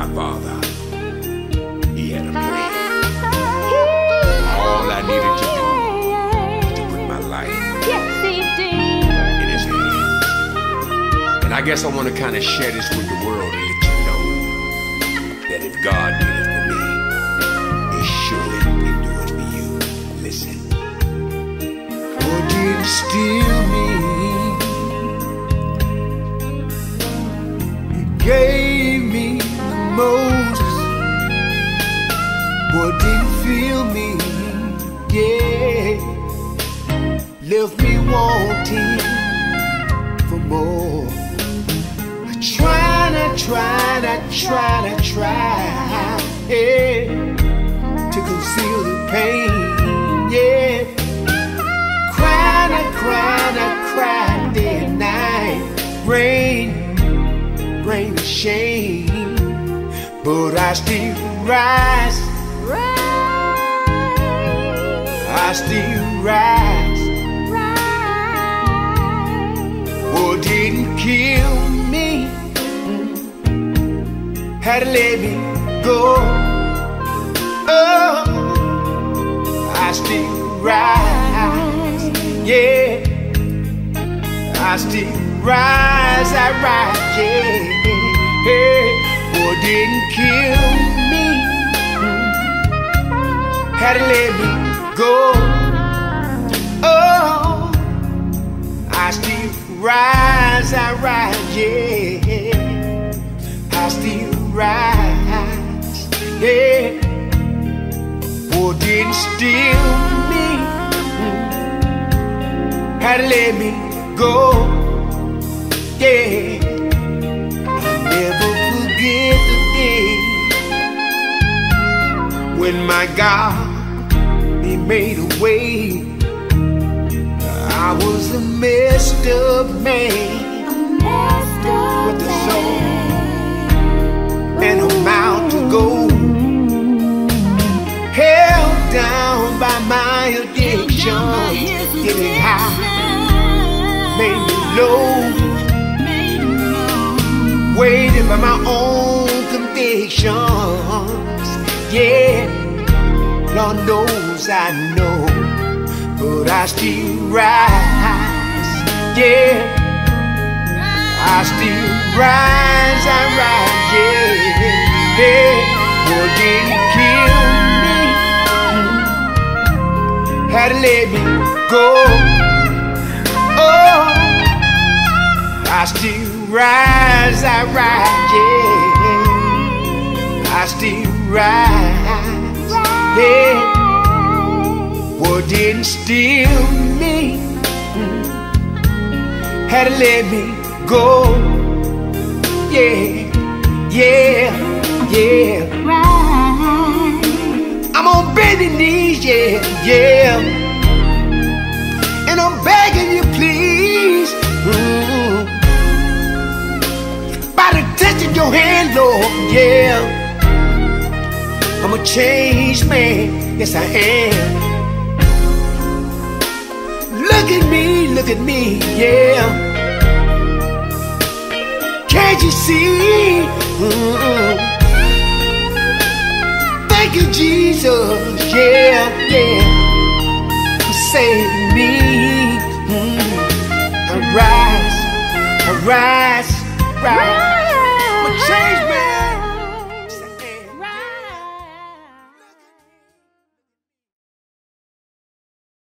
My father, he had a plan. All I needed to do to put my life in his hands. And I guess I want to kind of share this with the world and let you know that if God did it for me, He surely can do it for you. Listen. What didn't Trying to, trying to, trying to, try, yeah, to conceal the pain, yeah. Crying, I cried, I cried day and night. Rain, rain and shame. But I still rise, rise, I still rise. Had to let me go. Oh, I still rise, yeah. I still rise, I rise, yeah. Hey, what didn't kill me had to let me go. Yeah. What didn't steal me to let me go, yeah. I'll never forget the day when my God He made a way. I was a messed up man my addiction, getting high, made me low. Weighted by my own convictions, yeah. Lord knows I know, but I still rise, yeah. I still rise, I rise, yeah. yeah. Me had to let me go. Oh, I still rise, I rise, yeah. I still rise, yeah. What didn't steal me had to let me go. Yeah, yeah, yeah. I'm on bending knees, yeah, yeah. Lord, yeah. I'm a changed man, yes I am. Look at me, look at me, yeah. Can't you see? Mm-mm. Thank you, Jesus, yeah, yeah. For saving me. Mm. I rise, I rise.